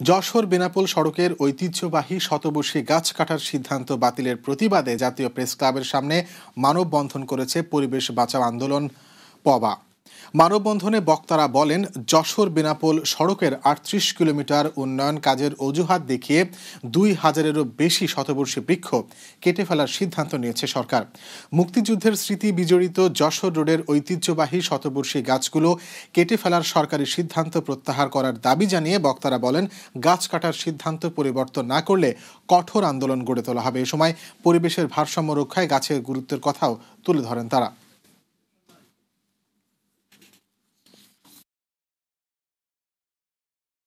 যশোর বেনাপোল সড়কের ঐতিহ্যবাহী শতবর্ষী গাছ কাটার সিদ্ধান্ত বাতিলের প্রতিবাদে জাতীয় প্রেস ক্লাবের সামনে মানববন্ধন করেছে পরিবেশ বাঁচাও আন্দোলন, পবা। মানববন্ধনে বক্তারা বলেন, যশোর বেনাপোল সড়কের আটত্রিশ কিলোমিটার উন্নয়ন কাজের অজুহাত দেখিয়ে দুই হাজারেরও বেশি শতবর্ষী বৃক্ষ কেটে ফেলার সিদ্ধান্ত নিয়েছে সরকার। মুক্তিযুদ্ধের স্মৃতি বিজড়িত যশোর রোডের ঐতিহ্যবাহী শতবর্ষী গাছগুলো কেটে ফেলার সরকারি সিদ্ধান্ত প্রত্যাহার করার দাবি জানিয়ে বক্তারা বলেন, গাছ কাটার সিদ্ধান্ত পরিবর্তন না করলে কঠোর আন্দোলন গড়ে তোলা হবে। এ সময় পরিবেশের ভারসাম্য রক্ষায় গাছের গুরুত্বের কথাও তুলে ধরেন তারা।